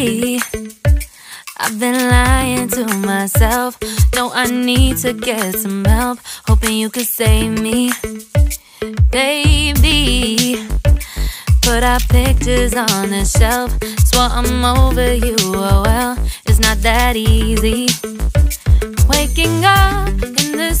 I've been lying to myself. Know I need to get some help. Hoping you could save me, baby. Put our pictures on the shelf. Swore I'm over you. Oh well, it's not that easy. Waking up in this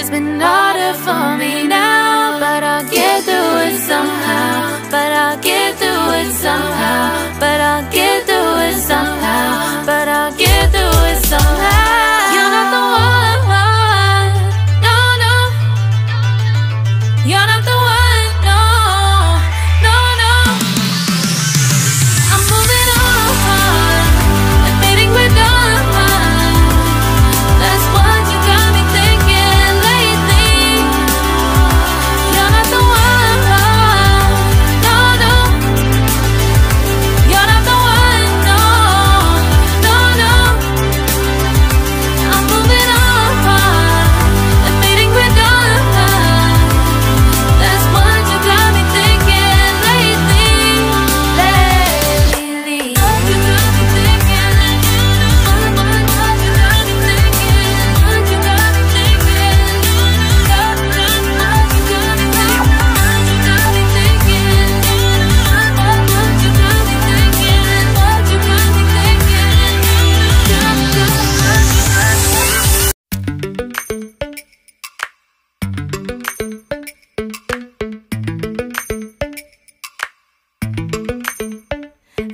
It's been harder for me now. But I'll get through it somehow. But I'll get through it somehow. But I'll get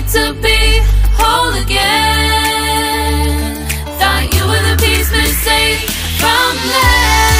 me to be whole again. Thought you were the piece missing from last.